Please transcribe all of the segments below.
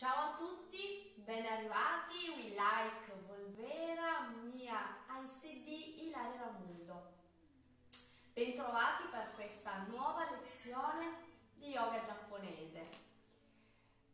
Ciao a tutti, ben arrivati, we like Volvera, mia ICD Ilaria Ramundo. Bentrovati per questa nuova lezione di yoga giapponese.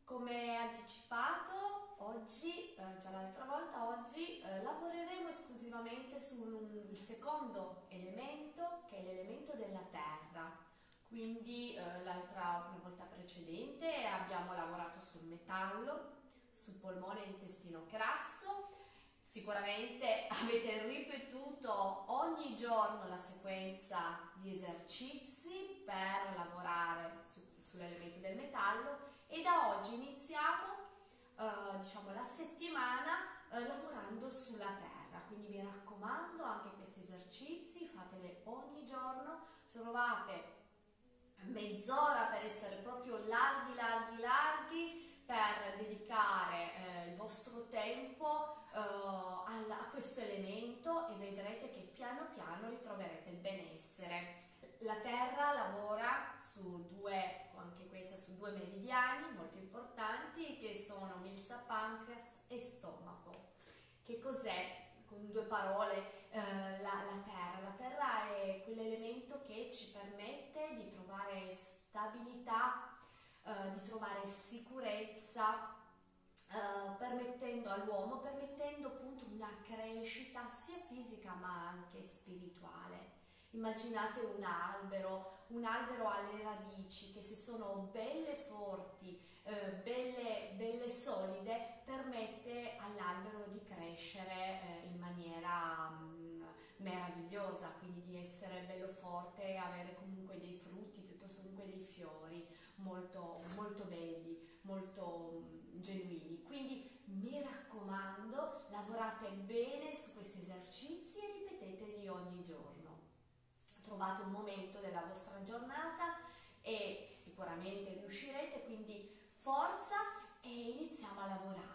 Come anticipato, oggi, eh, già l'altra volta, oggi eh, lavoreremo esclusivamente sul secondo elemento che è l'elemento della terra quindi eh, l'altra volta precedente abbiamo lavorato sul metallo, sul polmone e intestino grasso. Sicuramente avete ripetuto ogni giorno la sequenza di esercizi per lavorare su, sull'elemento del metallo e da oggi iniziamo eh, diciamo, la settimana eh, lavorando sulla terra. Quindi vi raccomando anche questi esercizi, fateli ogni giorno, trovate mezz'ora per essere proprio larghi, larghi, larghi, per dedicare eh, il vostro tempo eh, al, a questo elemento e vedrete che piano piano ritroverete il benessere. La Terra lavora su due, anche questa su due meridiani molto importanti che sono milza, pancreas e stomaco. Che cos'è? Con due parole eh, la, la, terra. La terra è quell'elemento che ci stabilità, eh, di trovare sicurezza, eh, permettendo all'uomo, permettendo appunto una crescita sia fisica ma anche spirituale. Immaginate un albero, un albero alle radici che se sono belle forti, eh, belle, belle, solide, permette all'albero di crescere eh, in maniera mm, meravigliosa, quindi di essere bello forte e avere comunque dei frutti piuttosto comunque dei fiori molto, molto belli, molto mh, genuini. Quindi mi raccomando, lavorate bene su questi esercizi e ripeteteli ogni giorno. Trovate un momento della vostra giornata e sicuramente riuscirete, quindi forza e iniziamo a lavorare.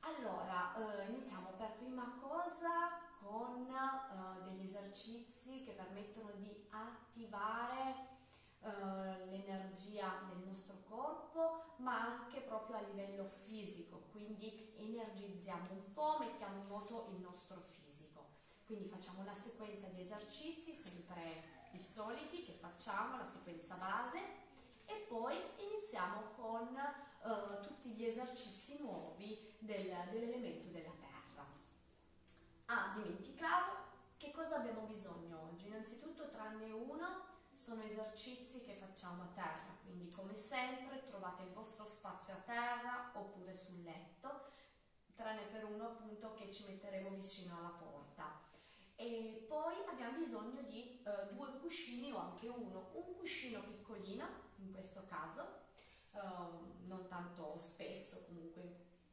Allora, eh, iniziamo per prima cosa con eh, degli esercizi che permettono di attivare eh, l'energia del nostro corpo, ma anche proprio a livello fisico, quindi energizziamo un po', mettiamo in moto il nostro fisico. Quindi facciamo una sequenza di esercizi, sempre i soliti che facciamo, la sequenza base e poi iniziamo con uh, tutti gli esercizi nuovi del, dell'elemento della terra. Ah, dimenticavo, che cosa abbiamo bisogno oggi? Innanzitutto tranne uno sono esercizi che facciamo a terra, quindi come sempre trovate il vostro spazio a terra oppure sul letto, tranne per uno appunto che ci metteremo vicino alla porta. E poi abbiamo bisogno di uh, due cuscini o anche uno, un cuscino piccolino in questo caso, uh, non tanto spesso, comunque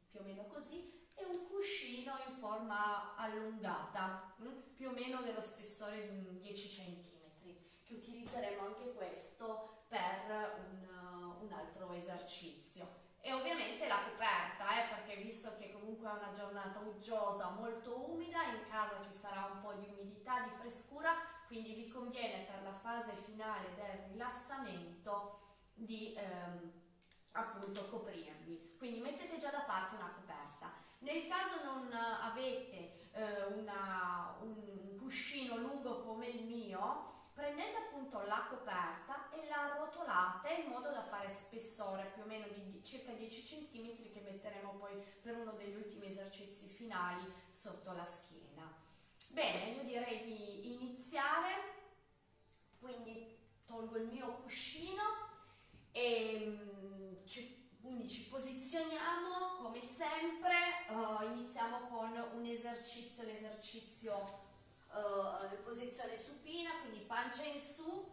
più o meno così, e un cuscino in forma allungata, mh? più o meno dello spessore di 10 cm, che utilizzeremo anche questo per un, uh, un altro esercizio. E ovviamente la coperta, eh, perché visto che comunque è una giornata uggiosa, molto umida, in casa ci sarà un po' di umidità, di frescura, quindi vi conviene per la fase finale del rilassamento di ehm, appunto coprirvi. Quindi mettete già da parte una coperta. Nel caso non avete eh, una, un cuscino lungo come il mio, prendete appunto la coperta e la rotolate in modo da fare spessore più o meno di circa 10 cm che metteremo poi per uno degli ultimi esercizi finali sotto la schiena. Bene, io direi di iniziare, quindi tolgo il mio cuscino e mm, ci, quindi ci posizioniamo come sempre, uh, iniziamo con un esercizio, l'esercizio uh, posizione supina, quindi pancia in su,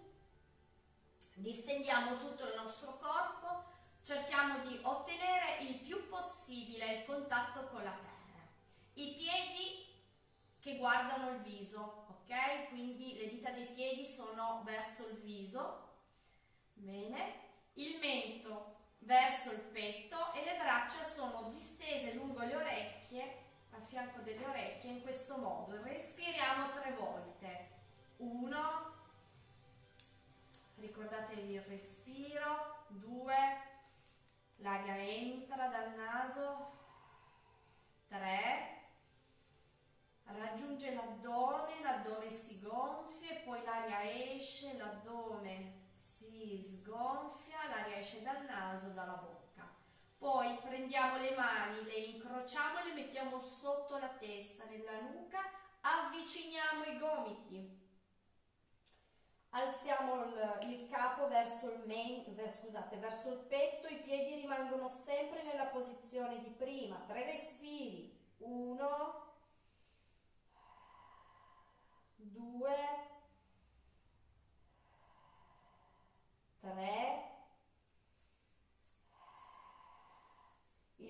distendiamo tutto il nostro corpo, cerchiamo di ottenere il più possibile il contatto con la terra. I piedi che guardano il viso, ok? Quindi le dita dei piedi sono verso il viso. Bene il mento verso il petto e le braccia sono distese lungo le orecchie, a fianco delle orecchie, in questo modo. Respiriamo tre volte. Uno, ricordatevi il respiro. Due, l'aria entra dal naso. Tre, raggiunge l'addome, l'addome si gonfia, poi l'aria esce, l'addome si sgonfia l'aria esce dal naso, dalla bocca. Poi prendiamo le mani, le incrociamo e le mettiamo sotto la testa, nella nuca, avviciniamo i gomiti. Alziamo il, il capo verso il, main, scusate, verso il petto, i piedi rimangono sempre nella posizione di prima. Tre respiri. Uno, due, tre,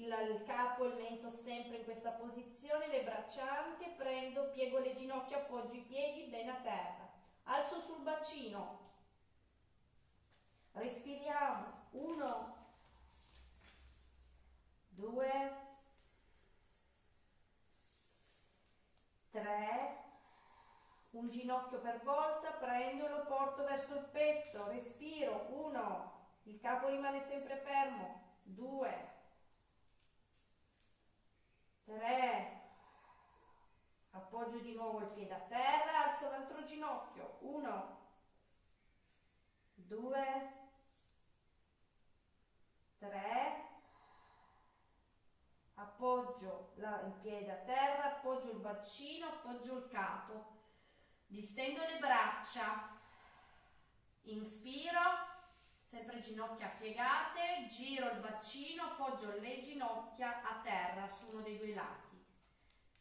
il, capo e il mento sempre in questa posizione, le braccia anche, prendo, piego le ginocchia, appoggio i piedi bene a terra, alzo sul bacino, respiriamo, uno, due, tre, un ginocchio per volta, prendo e lo porto verso il petto, respiro, uno, il capo rimane sempre fermo, due, tre, appoggio di nuovo il piede a terra, alzo l'altro ginocchio, uno, due, tre, appoggio la, il piede a terra, appoggio il bacino, appoggio il capo, distendo le braccia, inspiro, sempre ginocchia piegate, giro il bacino, appoggio le ginocchia a terra su uno dei due lati.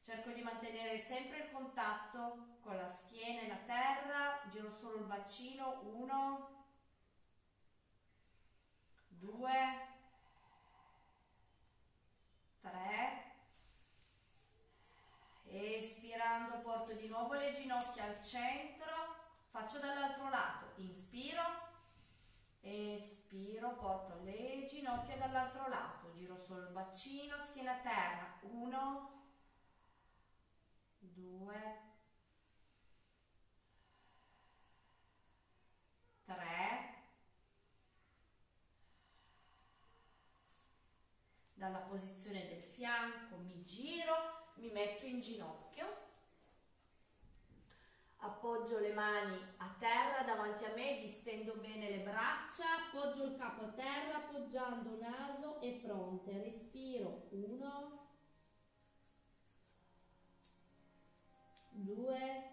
Cerco di mantenere sempre il contatto con la schiena e la terra, giro solo il bacino, uno, due, tre, espirando porto di nuovo le ginocchia al centro, faccio dall'altro lato, inspiro, porto le ginocchia dall'altro lato, giro solo il bacino, schiena a terra, uno, due, tre, dalla posizione del fianco mi giro, mi metto in ginocchio, appoggio le mani a terra davanti a me, distendo bene le braccia, appoggio il capo a terra appoggiando naso e fronte, respiro, uno, due,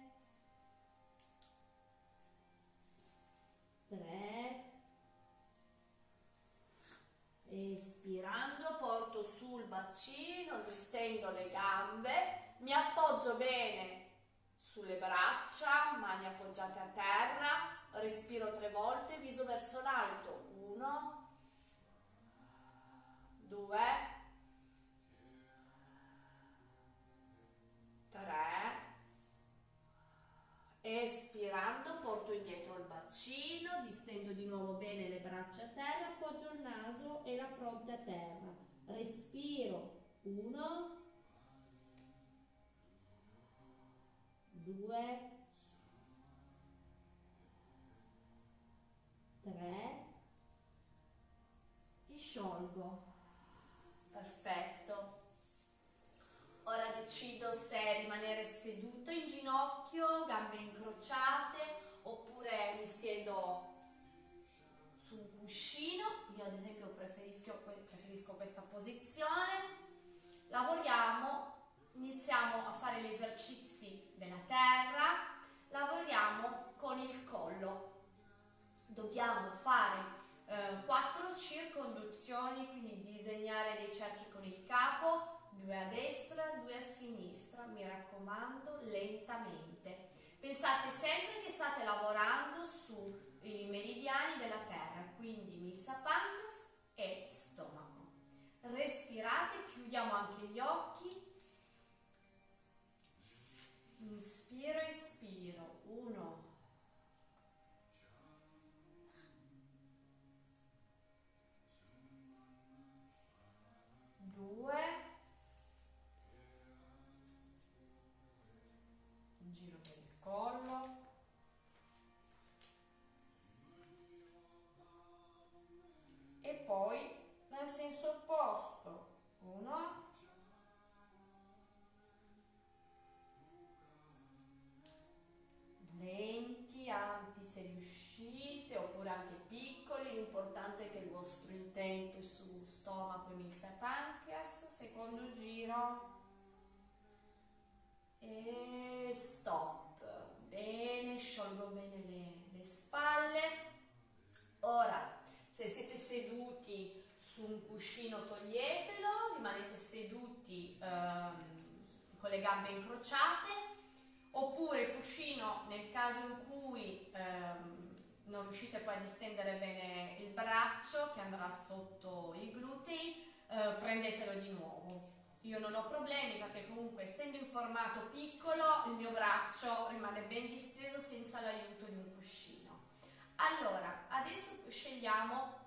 tre, espirando porto sul bacino, distendo le gambe, mi appoggio bene sulle braccia, mani appoggiate a terra, respiro tre volte, viso verso l'alto, uno, due, tre, espirando porto indietro il bacino, distendo di nuovo bene le braccia a terra, appoggio il naso e la fronte a terra, respiro, uno, due, tre e sciolgo. Perfetto. Ora decido se rimanere seduta in ginocchio, gambe incrociate oppure mi siedo su un cuscino. Io ad esempio preferisco, preferisco questa posizione. Lavoriamo, iniziamo a fare gli esercizi della terra, lavoriamo con il collo. Dobbiamo fare eh, quattro circonduzioni, quindi disegnare dei cerchi con il capo, due a destra, due a sinistra, mi raccomando, lentamente. Pensate sempre che state lavorando sui meridiani della terra, quindi milza pancreas e stomaco. Respirate, chiudiamo anche gli occhi inspiro, espiro, 1, secondo giro e stop, bene, sciolgo bene le, le spalle, ora se siete seduti su un cuscino toglietelo, rimanete seduti ehm, con le gambe incrociate oppure il cuscino nel caso in cui ehm, non riuscite poi a distendere bene il braccio che andrà sotto i glutei, eh, prendetelo di nuovo. Io non ho problemi perché comunque essendo in formato piccolo il mio braccio rimane ben disteso senza l'aiuto di un cuscino. Allora, adesso scegliamo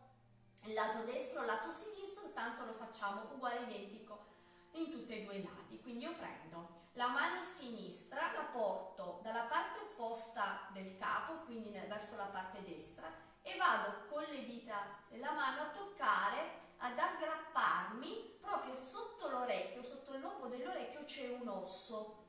il lato destro il lato sinistro, tanto lo facciamo uguale identico in tutti e due i lati. Quindi io prendo la mano sinistra, la porto dalla parte opposta del capo, quindi verso la parte destra, e vado con le dita della mano a toccare, ad aggrapparmi proprio sotto l'orecchio, sotto il lobo dell'orecchio c'è un osso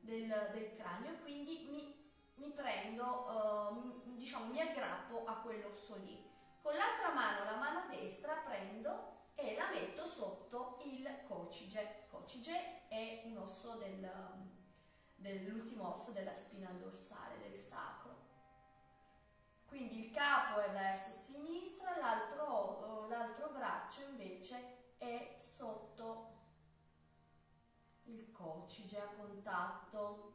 del, del cranio, quindi mi, mi prendo, uh, diciamo, mi aggrappo a quell'osso lì. Con l'altra mano, la mano destra, prendo e la metto sotto il cocige. Cocige è un osso del, dell'ultimo osso della spina dorsale, del sacro. Quindi il capo è verso sinistra, l'altro, braccio invece è sotto il cocige a contatto.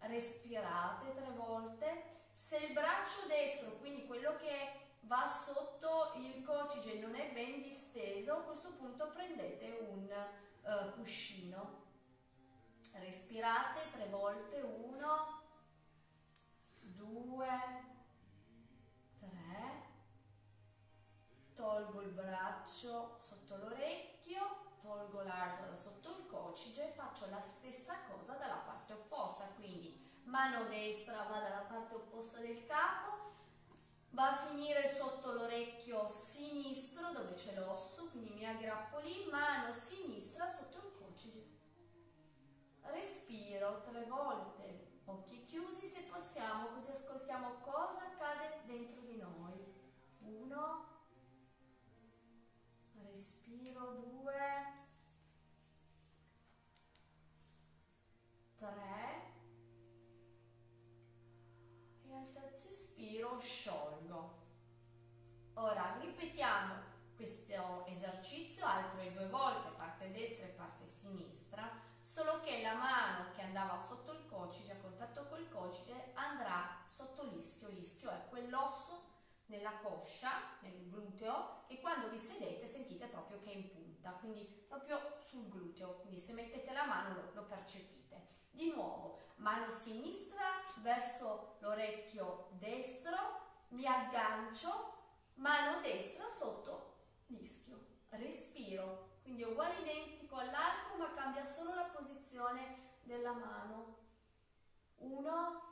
Respirate tre volte. Se il braccio destro, quindi quello che va sotto il cocige non è ben disteso, a questo punto prendete un uh, cuscino. Respirate tre volte, uno, due, Tolgo il braccio sotto l'orecchio, tolgo l'arco da sotto il cocige e faccio la stessa cosa dalla parte opposta, quindi mano destra va dalla parte opposta del capo, va a finire sotto l'orecchio sinistro dove c'è l'osso, quindi mi aggrappo lì, mano sinistra sotto il cocige. Respiro tre volte, occhi chiusi se possiamo, così ascoltiamo cosa accade dentro di noi. Uno, respiro due, tre, e al terzo espiro sciolgo. Ora ripetiamo questo esercizio altre due volte, parte destra e parte sinistra, solo che la mano che andava sotto il cocige, a contatto col cocige, andrà sotto l'ischio. L'ischio è quell'osso nella coscia, nel gluteo, che quando vi sedete sentite proprio che è in punta, quindi proprio sul gluteo, quindi se mettete la mano lo, lo percepite. Di nuovo, mano sinistra verso l'orecchio destro, mi aggancio mano destra sotto l'ischio, respiro, quindi è uguale identico all'altro ma cambia solo la posizione della mano. Uno,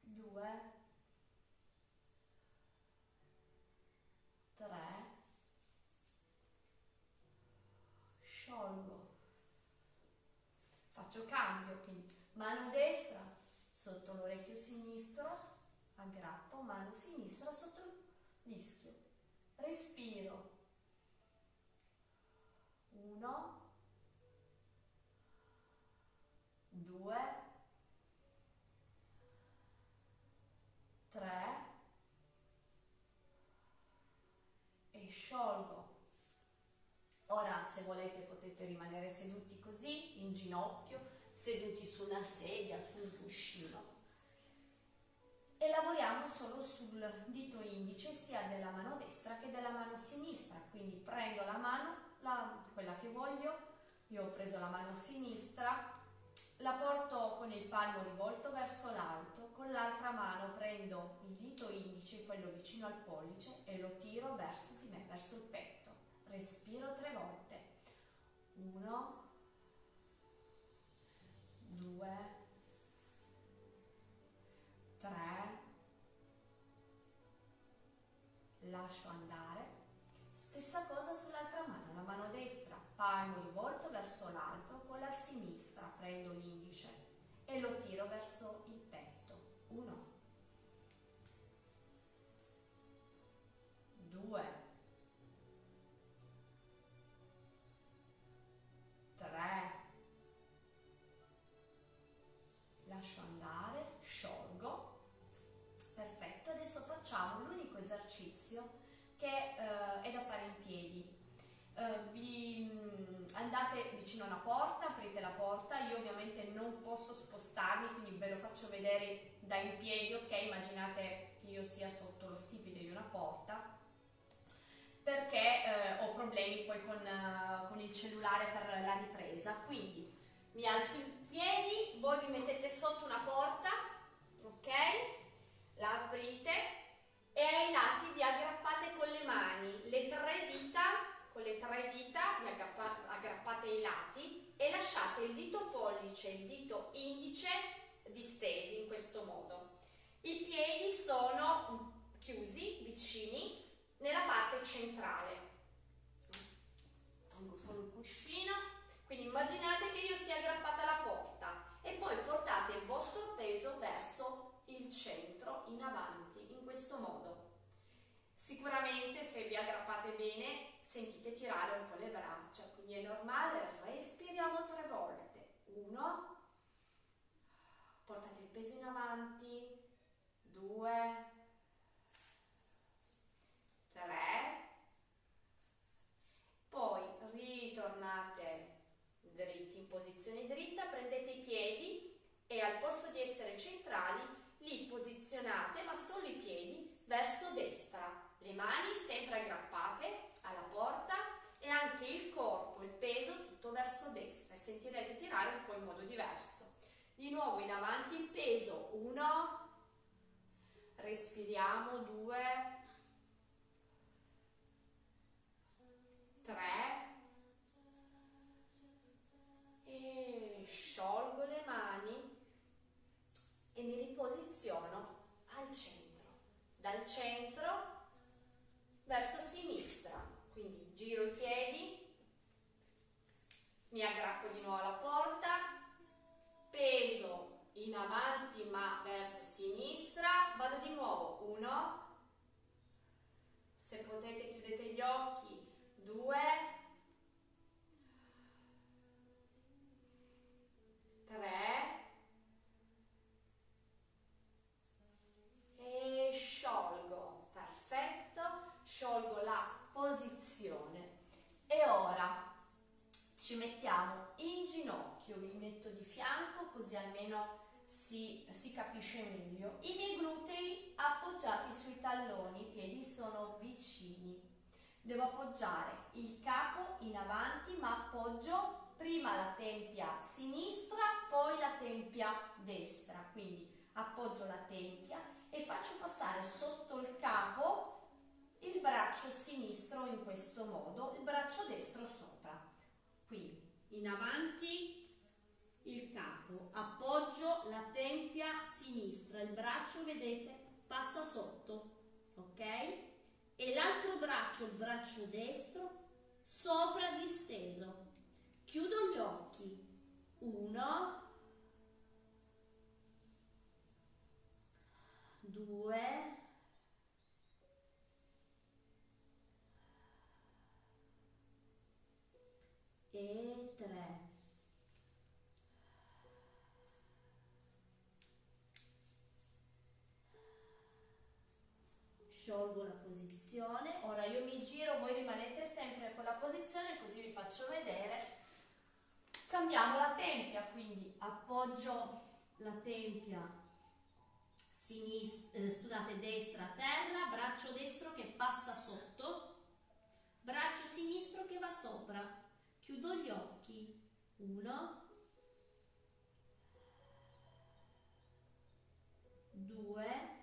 due, 3, sciolgo, faccio cambio, quindi mano destra sotto l'orecchio sinistro, aggrappo, mano sinistra sotto l'ischio, respiro, 1, 2, 3, sciolgo. Ora se volete potete rimanere seduti così, in ginocchio, seduti su una sedia, su un cuscino. E lavoriamo solo sul dito indice sia della mano destra che della mano sinistra, quindi prendo la mano, la, quella che voglio, io ho preso la mano sinistra, la porto con il palmo rivolto verso l'alto, con l'altra mano prendo il dito indice, quello vicino al pollice, e lo tiro verso verso il petto. Respiro tre volte. Uno, due, tre, lascio andare. Stessa cosa sull'altra mano, la mano destra, palmo rivolto verso l'alto, con la sinistra prendo l'indice e lo tiro verso andate vicino a una porta, aprite la porta, io ovviamente non posso spostarmi, quindi ve lo faccio vedere da in piedi, ok? Immaginate che io sia sotto lo stipite di una porta, perché eh, ho problemi poi con, uh, con il cellulare per la ripresa, quindi mi alzo in piedi, voi vi mettete sotto una porta, ok? La aprite e ai lati vi aggrappate con le mani, le tre dita con le tre dita vi aggrappate, aggrappate i lati e lasciate il dito pollice e il dito indice distesi in questo modo. I piedi sono chiusi, vicini, nella parte centrale. Tolgo solo il cuscino, quindi immaginate che io sia aggrappata alla porta e poi portate il vostro peso verso il centro in avanti, in questo modo. Sicuramente se vi aggrappate bene sentite tirare un po' le braccia, quindi è normale, respiriamo tre volte. Uno, portate il peso in avanti, due, tre, poi ritornate dritti in posizione dritta, prendete i piedi e al posto di essere centrali li posizionate, ma solo i piedi, verso destra. Le mani sempre aggrappate alla porta e anche il corpo, il peso tutto verso destra e sentirete tirare un po' in modo diverso. Di nuovo in avanti il peso, uno, respiriamo, due, tre. E sciolgo le mani e mi riposiziono al centro. Dal centro verso sinistra quindi giro i piedi, mi aggrappo di nuovo alla porta, peso in avanti ma verso sinistra, vado di nuovo, uno, se potete chiudete gli occhi, due, tre, e sciolgo, perfetto, sciolgo la posizione e ora ci mettiamo in ginocchio, mi metto di fianco così almeno si, si meglio. I miei glutei appoggiati sui talloni, i piedi sono vicini. Devo appoggiare il capo in avanti ma appoggio prima la tempia sinistra, poi la tempia destra. Quindi appoggio la tempia e faccio passare sotto il capo il braccio sinistro in questo modo, il braccio destro sopra. Quindi in avanti il capo, appoggio la tempia sinistra, il braccio vedete passa sotto, ok? E l'altro braccio, il braccio destro, sopra disteso. Chiudo gli occhi. Uno, due, e 3. Sciolgo la posizione, ora io mi giro, voi rimanete sempre in quella posizione così vi faccio vedere. Cambiamo la tempia, quindi appoggio la tempia sinistra, eh, scusate, destra a terra, braccio destro che passa sotto, braccio sinistro che va sopra Chiudo gli occhi. Uno. Due.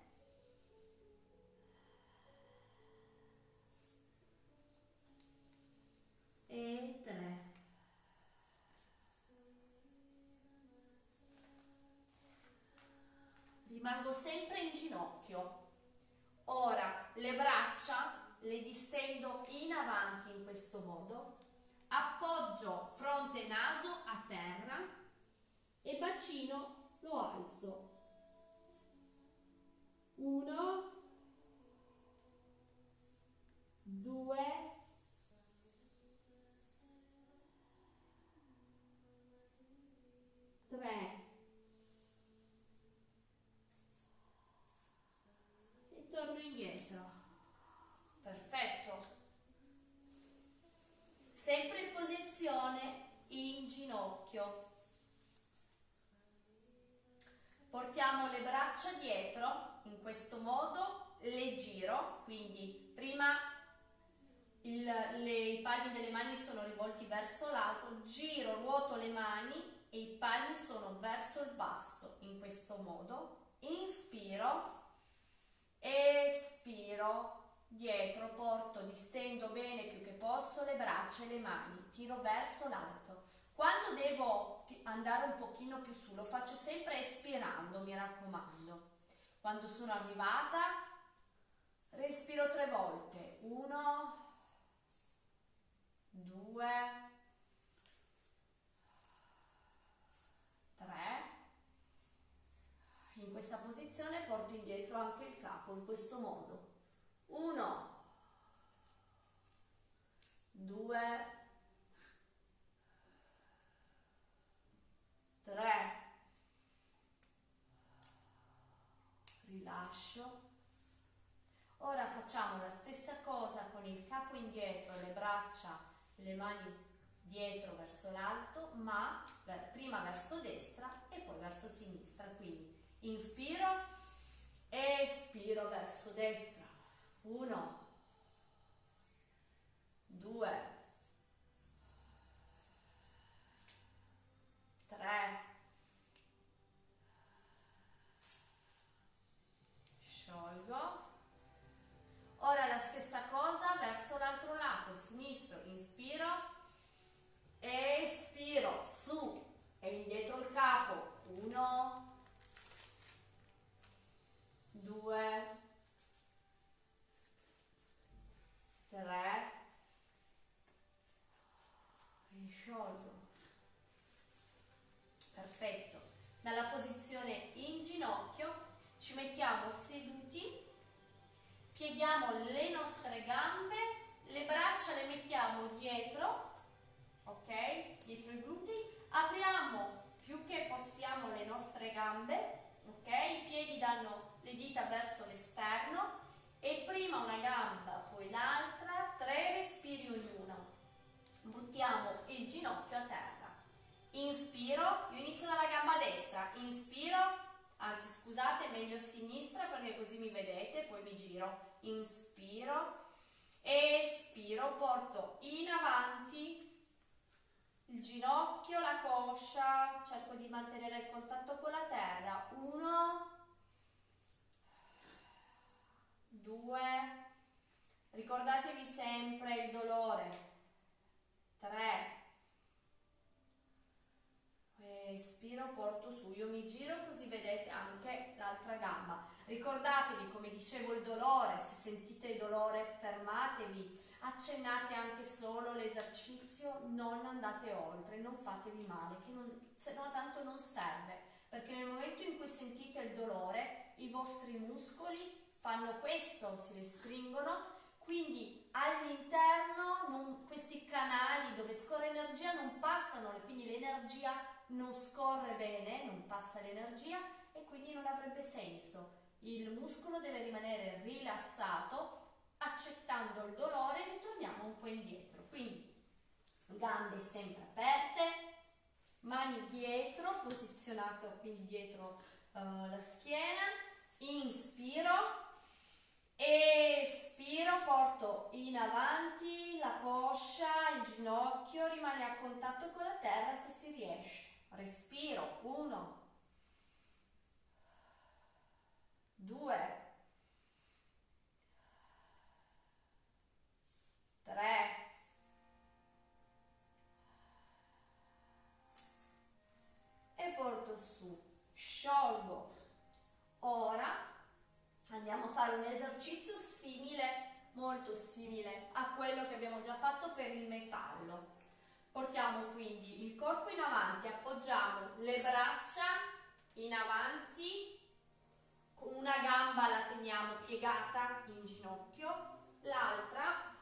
e 3. Rimango sempre in ginocchio. Ora le braccia le distendo in avanti in questo modo. Appoggio fronte e naso a terra e bacino lo alzo. 1 indietro. Perfetto sempre in posizione ginocchio. Portiamo le braccia dietro in questo modo, le giro, quindi prima il, le, i palmi delle mani sono rivolti verso l'alto, giro, ruoto le mani e i palmi sono verso il basso in questo modo. Inspiro, espiro, dietro, porto, distendo bene più che posso le braccia e le mani, tiro verso l'alto. Quando devo andare un pochino più su, lo faccio sempre espirando, mi raccomando. Quando sono arrivata, respiro tre volte. Uno, due, tre. In questa posizione porto indietro anche il capo in questo modo. Uno, due, tre, rilascio. Ora facciamo la stessa cosa con il capo indietro, le braccia, le mani dietro verso l'alto, ma prima verso destra e poi verso sinistra. Quindi inspiro, espiro verso destra. Uno, due, tre, sciolgo. Ora la stessa cosa verso l'altro lato, il sinistro, inspiro, espiro, su e indietro il capo, uno, due, tre, e sciolgo. Perfetto. Dalla posizione in ginocchio ci mettiamo seduti, pieghiamo le nostre gambe, le braccia le mettiamo dietro, ok? Dietro i glutei, apriamo più che possiamo le nostre gambe, ok? I piedi danno le dita verso l'esterno e prima una gamba, poi l'altra, tre respiri ognuno. Buttiamo il ginocchio a terra. Inspiro, io inizio dalla gamba destra, inspiro, anzi scusate, meglio sinistra perché così mi vedete, poi mi giro. Inspiro, espiro, porto in avanti il ginocchio, la coscia, cerco di mantenere il contatto con la terra. Uno, due, ricordatevi sempre il dolore, tre, espiro, porto su, io mi giro così vedete anche l'altra gamba. Ricordatevi, come dicevo, il dolore, se sentite il dolore fermatevi, accennate anche solo l'esercizio, non andate oltre, non fatevi male, che non, se no tanto non serve, perché nel momento in cui sentite il dolore, i vostri muscoli fanno questo, si restringono, quindi all'interno questi canali dove scorre energia non passano, quindi l'energia non scorre bene, non passa l'energia e quindi non avrebbe senso. Il muscolo deve rimanere rilassato, accettando il dolore ritorniamo un po' indietro. Quindi gambe sempre aperte, mani dietro, posizionato quindi dietro uh, la schiena, inspiro, Espiro, porto in avanti la coscia, il ginocchio, rimane a contatto con la terra se si riesce. Respiro, uno, due, tre, e porto su, sciolgo. Ora andiamo a fare un esercizio simile, molto simile a quello che abbiamo già fatto per il metallo. Portiamo quindi il corpo in avanti, appoggiamo le braccia in avanti, una gamba la teniamo piegata in ginocchio, l'altra,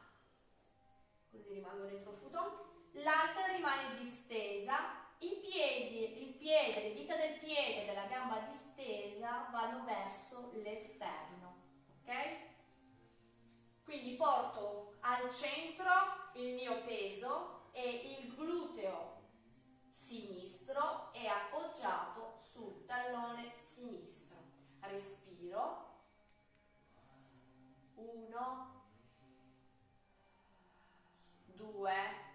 così rimango dentro il futon, l'altra rimane distesa i piedi, il piede, le dita del piede della gamba distesa vanno verso l'esterno, ok? Quindi porto al centro il mio peso e il gluteo si sinistro è appoggiato sul tallone sinistro. Respiro. Uno, due,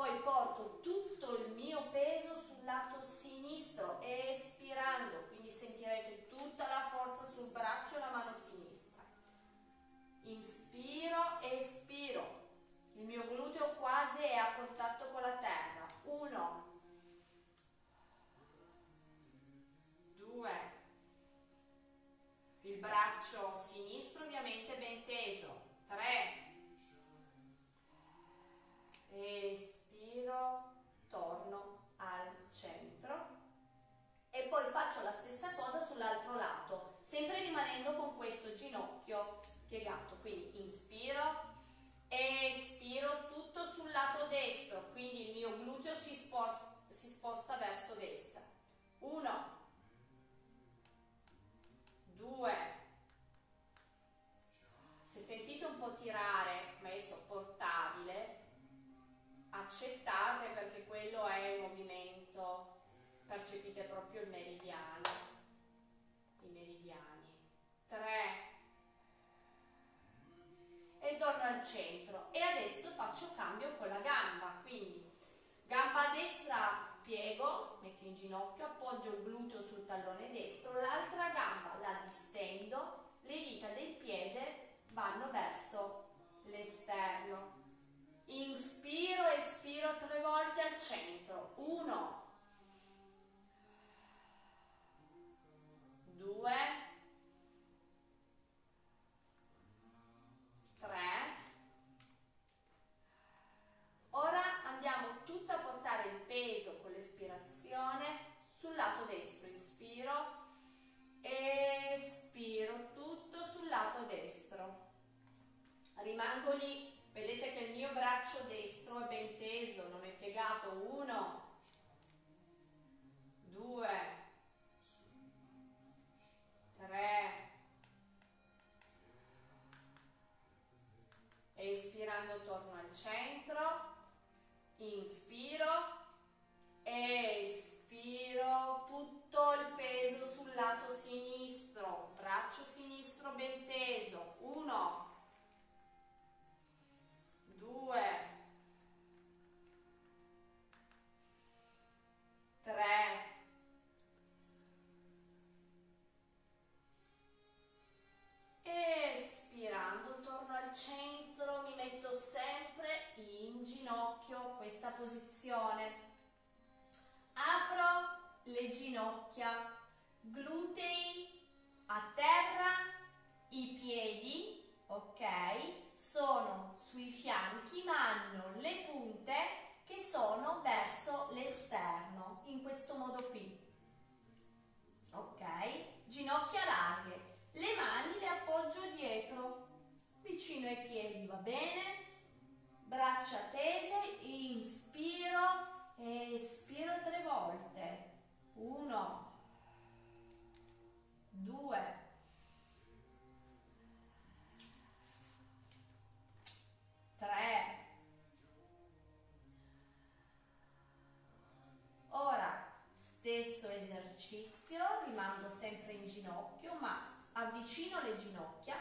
Poi porto tutto il mio peso sul lato sinistro, espirando, quindi sentirete tutta la forza sul braccio e la mano sinistra. Inspiro, espiro. Il mio gluteo quasi è a contatto con la terra. Uno, due, il braccio sinistro ovviamente ben teso, centro e adesso faccio cambio con la gamba, quindi gamba destra piego, metto in ginocchio, appoggio il gluteo sul tallone destro, l'altra gamba la distendo, le dita del piede vanno verso l'esterno. Inspiro, espiro tre volte al centro, 1, le ginocchia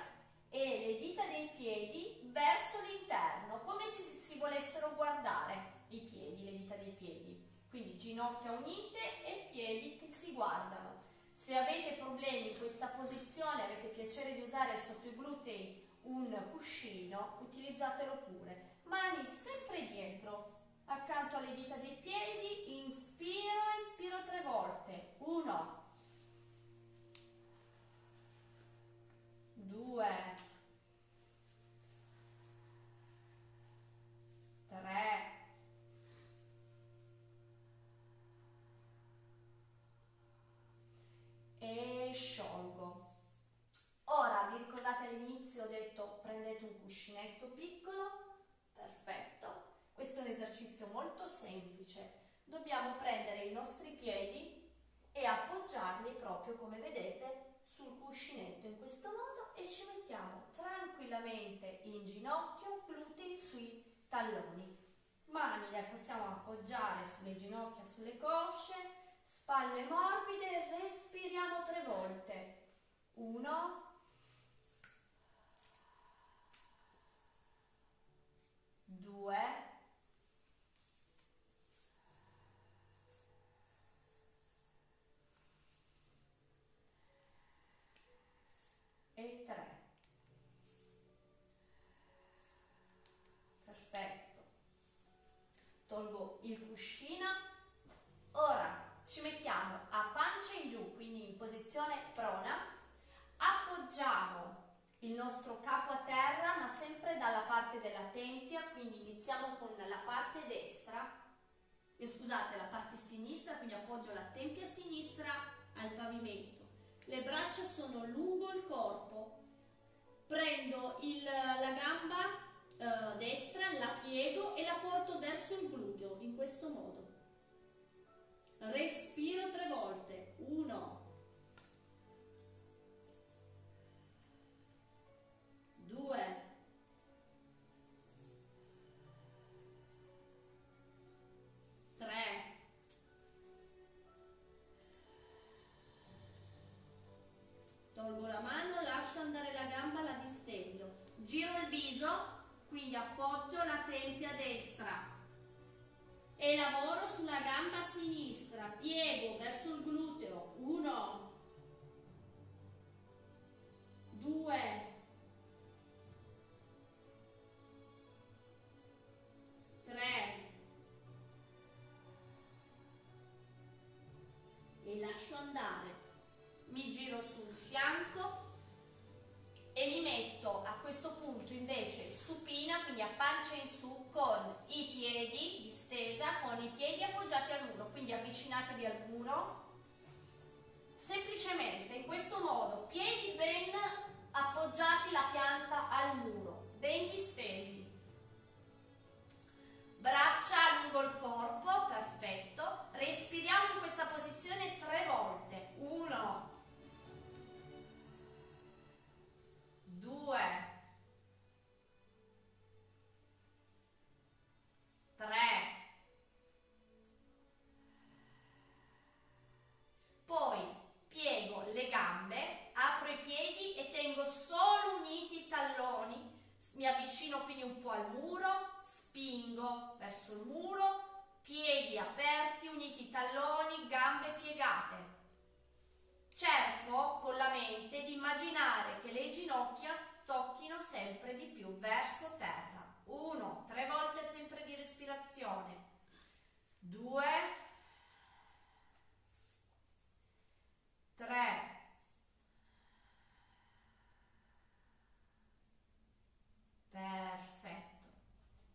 e le dita dei piedi verso l'interno, come se si volessero guardare i piedi, le dita dei piedi. Quindi ginocchia unite e piedi che si guardano. Se avete problemi in questa posizione, avete piacere di usare sotto i glutei un cuscino, utilizzatelo pure. Mani sempre dietro, accanto alle dita dei piedi, inspiro, espiro tre volte. Uno, due, tre, e sciolgo. Ora vi ricordate all'inizio ho detto prendete un cuscinetto piccolo, perfetto. Questo è un esercizio molto semplice. Dobbiamo prendere i nostri piedi e appoggiarli proprio come vedete sul cuscinetto in questo modo ci mettiamo tranquillamente in ginocchio, glutei sui talloni. Mani le possiamo appoggiare sulle ginocchia, sulle cosce, spalle morbide, respiriamo tre volte. Uno, due, e 3. Perfetto. Tolgo il cuscino. Ora ci mettiamo a pancia in giù, quindi in posizione prona. Appoggiamo il nostro capo a terra, ma sempre dalla parte della tempia, quindi iniziamo con la parte destra. Eh, scusate, la parte sinistra, quindi appoggio la tempia sinistra al pavimento le braccia sono lungo il corpo, prendo il, la gamba eh, destra, la piego e la porto verso il gluteo, in questo modo. Respiro tre volte, uno, giro il viso, quindi appoggio la tempia destra e lavoro sulla gamba sinistra, piego verso il gluteo, 1, 2, quindi un po' al muro, spingo verso il muro, piedi aperti, uniti i talloni, gambe piegate. Cerco con la mente di immaginare che le ginocchia tocchino sempre di più verso terra. Uno, tre volte sempre di respirazione. Due, tre, perfetto.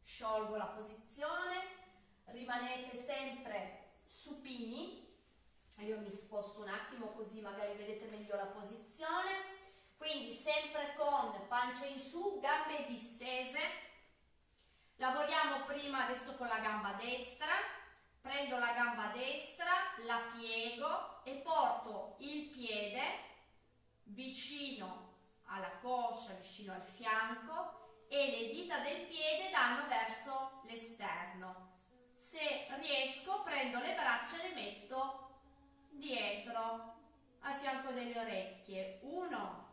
Sciolgo la posizione, rimanete sempre supini io mi sposto un attimo così magari vedete meglio la posizione. Quindi sempre con pancia in su gambe distese. Lavoriamo prima adesso con la gamba destra. Prendo la gamba destra la piego e porto il piede vicino alla coscia vicino al fianco e le dita del piede danno verso l'esterno se riesco prendo le braccia e le metto dietro, a fianco delle orecchie. Uno,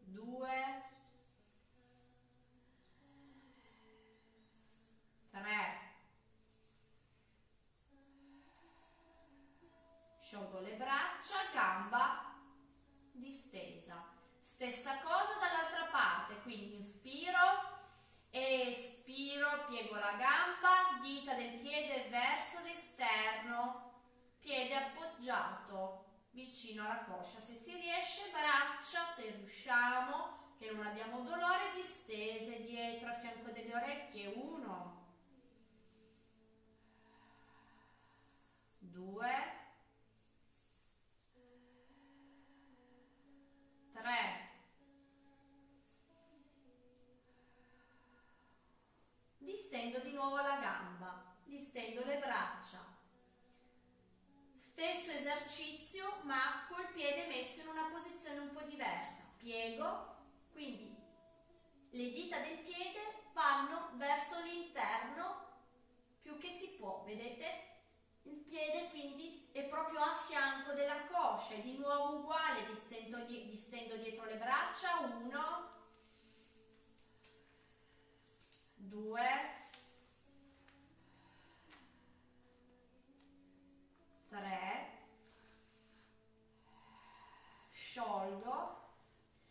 due, tre. Sciolgo le braccia, gamba distesa. Stessa cosa inspiro espiro, piego la gamba, dita del piede verso l'esterno, piede appoggiato vicino alla coscia. Se si riesce, braccia, se riusciamo, che non abbiamo dolore, distese dietro a fianco delle orecchie. Uno, due, tre, distendo di nuovo la gamba, distendo le braccia. Stesso esercizio ma col piede messo in una posizione un po' diversa. Piego, quindi le dita del piede vanno verso l'interno più che si può, vedete? Il piede quindi è proprio a fianco della coscia, di nuovo uguale, distendo, distendo dietro le braccia, uno, due, tre, sciolgo,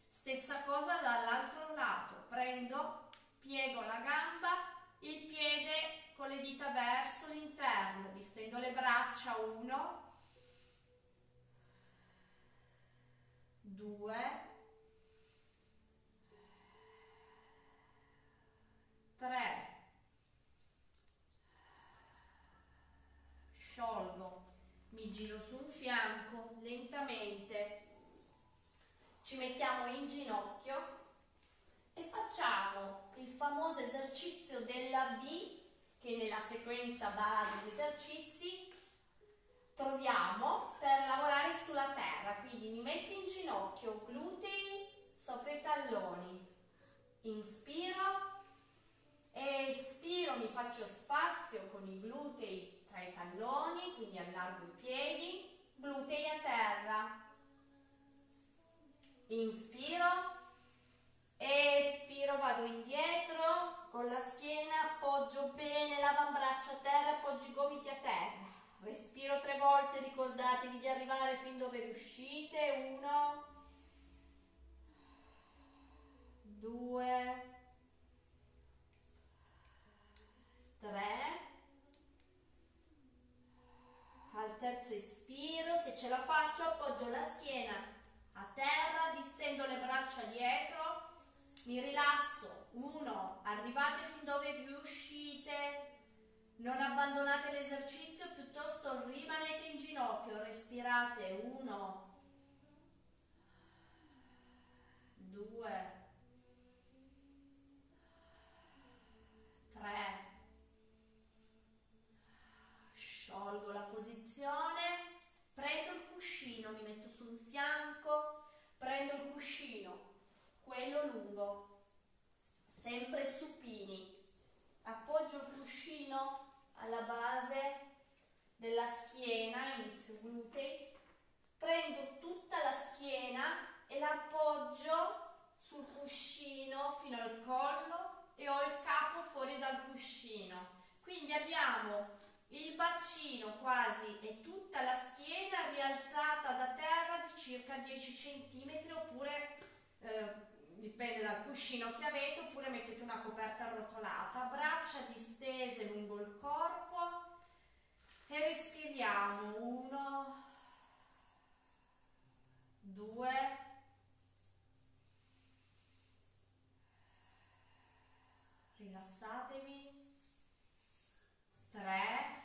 stessa cosa dall'altro lato, prendo, piego la gamba, il piede con le dita verso l'interno, distendo le braccia, uno, due, tre, sciolgo, mi giro su un fianco lentamente, ci mettiamo in ginocchio e facciamo il famoso esercizio della B che nella sequenza base di esercizi troviamo per lavorare sulla terra. Quindi mi metto in ginocchio, glutei sopra i talloni. Inspiro, espiro, mi faccio spazio con i glutei tra i talloni, quindi allargo i piedi, glutei a terra. Inspiro, espiro, vado indietro, con la schiena appoggio bene l'avambraccio a terra, appoggio i gomiti a terra. Respiro tre volte, ricordatevi di arrivare fin dove riuscite. Uno, due, 3 al terzo ispiro se ce la faccio appoggio la schiena a terra distendo le braccia dietro mi rilasso. 1 arrivate fin dove riuscite non abbandonate l'esercizio piuttosto rimanete in ginocchio respirate. 1 2 3 tolgo la posizione, prendo il cuscino, mi metto sul fianco, prendo il cuscino, quello lungo, sempre supini, appoggio il cuscino alla base della schiena, inizio glutei, prendo tutta la schiena e la appoggio sul cuscino fino al collo e ho il capo fuori dal cuscino. Quindi abbiamo il bacino quasi e tutta la schiena rialzata da terra di circa 10 cm oppure eh, dipende dal cuscino che avete, oppure mettete una coperta arrotolata, braccia distese lungo il corpo e respiriamo. Uno, due, rilassatevi, tre,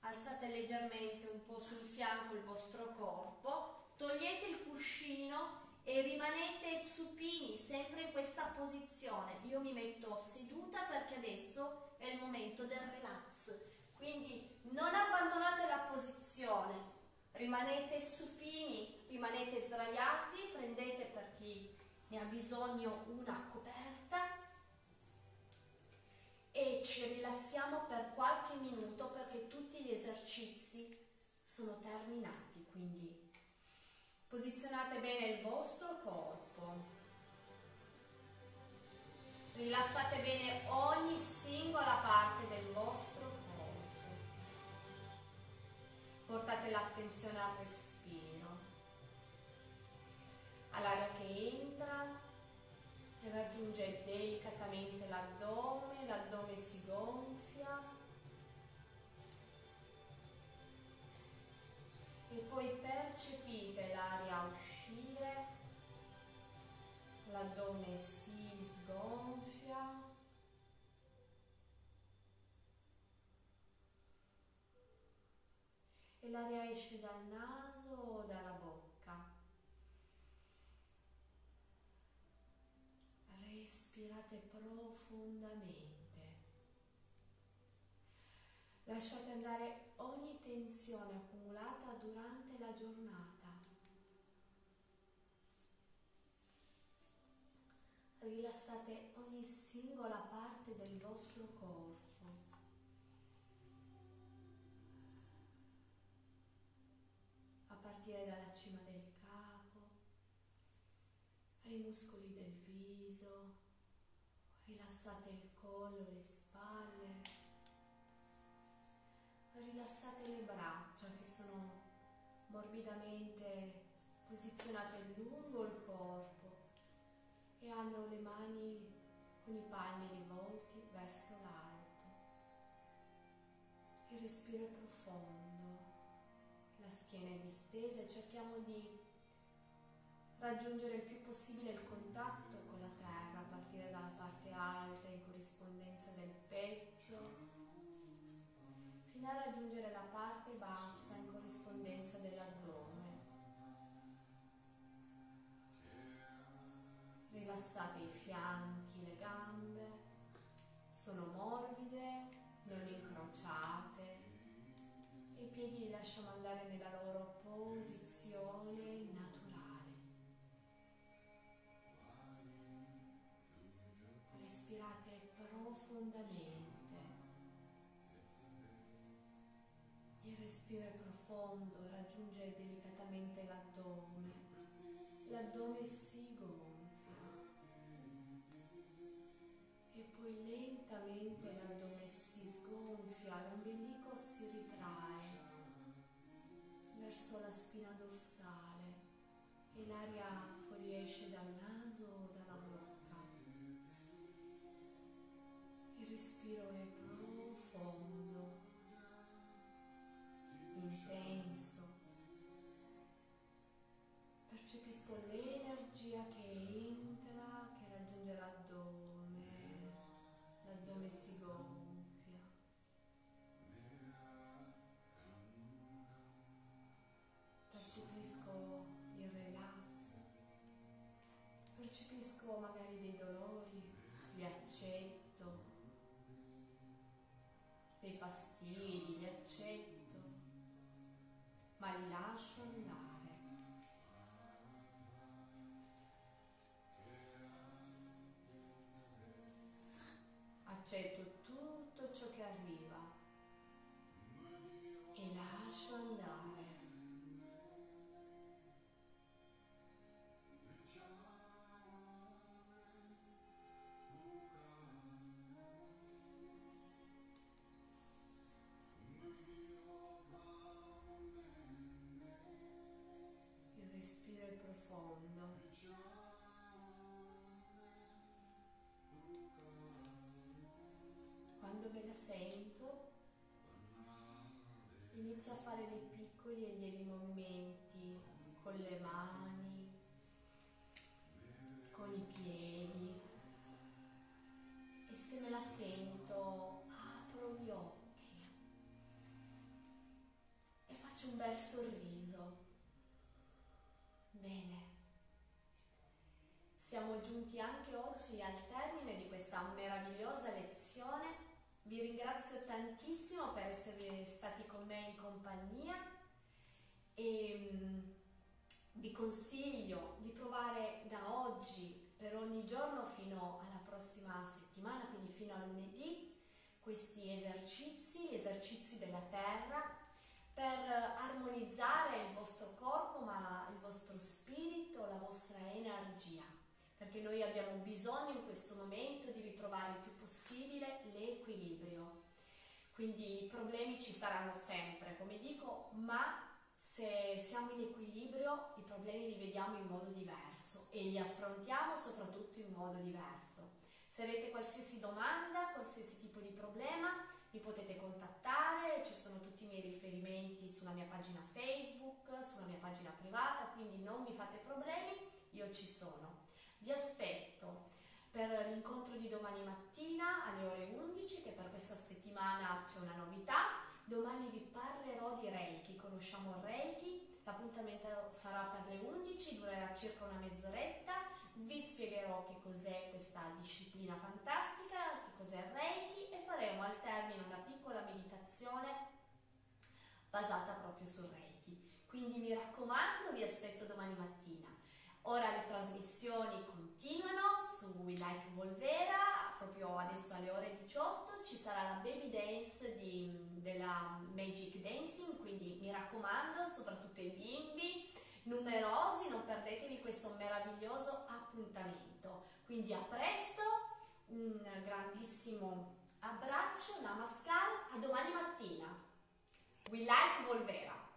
alzate leggermente un po' sul fianco il vostro corpo, togliete il cuscino e rimanete supini sempre in questa posizione. Io mi metto seduta perché adesso è il momento del relax, quindi non abbandonate la posizione, rimanete supini, rimanete sdraiati, prendete per chi ne ha bisogno una coperta e ci rilassiamo per qualche minuto perché tutti gli esercizi sono terminati, quindi posizionate bene il vostro corpo. Rilassate bene ogni singola parte del vostro corpo. Portate l'attenzione al respiro, all'aria che entra e raggiunge delicatamente l'addome, l'addome si gonfia. E poi percepite l'aria uscire, l'addome si sgonfia. E l'aria esce dal naso o dalla bocca. Respirate profondamente. Lasciate andare ogni tensione accumulata durante la giornata. Rilassate ogni singola parte del vostro corpo. A partire dalla cima del capo, ai muscoli del viso, rilassate il collo, le spalle, rilassate le braccia che sono morbidamente posizionate lungo il corpo e hanno le mani con i palmi rivolti verso l'alto. Il respiro profondo, la schiena è distesa e cerchiamo di raggiungere il più possibile il contatto con la terra a partire dalla parte alta in corrispondenza del petto fino a raggiungere la parte bassa in corrispondenza dell'addome. rilassate i fianchi, le gambe, sono morbide, non incrociate. I piedi li lasciamo andare È profondo, raggiunge delicatamente l'addome. L'addome si gonfia. poi lentamente l'addome si sgonfia, l'ombelico si ritrae verso la spina dorsale e l'aria fuoriesce dal naso o dalla bocca. Il respiro è Percepisco l'energia che entra, che raggiunge l'addome l'addome si gonfia. Percepisco il relax, percepisco magari dei dolori, li accetto, dei fastidi, li accetto, ma li lascio andare. Inizio a fare dei piccoli e lievi movimenti con le mani, con i piedi e se me la sento apro gli occhi e faccio un bel sorriso. Bene. Siamo giunti anche oggi al termine di questa meravigliosa vi ringrazio tantissimo per essere stati con me in compagnia e um, vi consiglio di provare da oggi per ogni giorno fino alla prossima settimana, quindi fino a lunedì, questi esercizi, esercizi della terra per armonizzare il vostro corpo ma il vostro spirito, la vostra energia perché noi abbiamo bisogno in questo momento di ritrovare il più possibile l'equilibrio. Quindi i problemi ci saranno sempre, come dico, ma se siamo in equilibrio i problemi li vediamo in modo diverso e li affrontiamo soprattutto in modo diverso. Se avete qualsiasi domanda, qualsiasi tipo di problema, mi potete contattare, ci sono tutti i miei riferimenti sulla mia pagina Facebook, sulla mia pagina privata, quindi non mi fate problemi, io ci sono. Vi aspetto per l'incontro di domani mattina alle ore 11 che per questa settimana c'è una novità. Domani vi parlerò di Reiki, conosciamo il Reiki, l'appuntamento sarà per le 11, durerà circa una mezz'oretta. vi spiegherò che cos'è questa disciplina fantastica, che cos'è il Reiki e faremo al termine una piccola meditazione basata proprio sul Reiki. Quindi mi raccomando, vi aspetto domani mattina. Ora le trasmissioni continuano su We Like Volvera, proprio adesso alle ore 18 ci sarà la baby dance di, della Magic Dancing, quindi mi raccomando, soprattutto i bimbi, numerosi, non perdetevi questo meraviglioso appuntamento. Quindi a presto, un grandissimo abbraccio, namaskar, a domani mattina. We Like Volvera.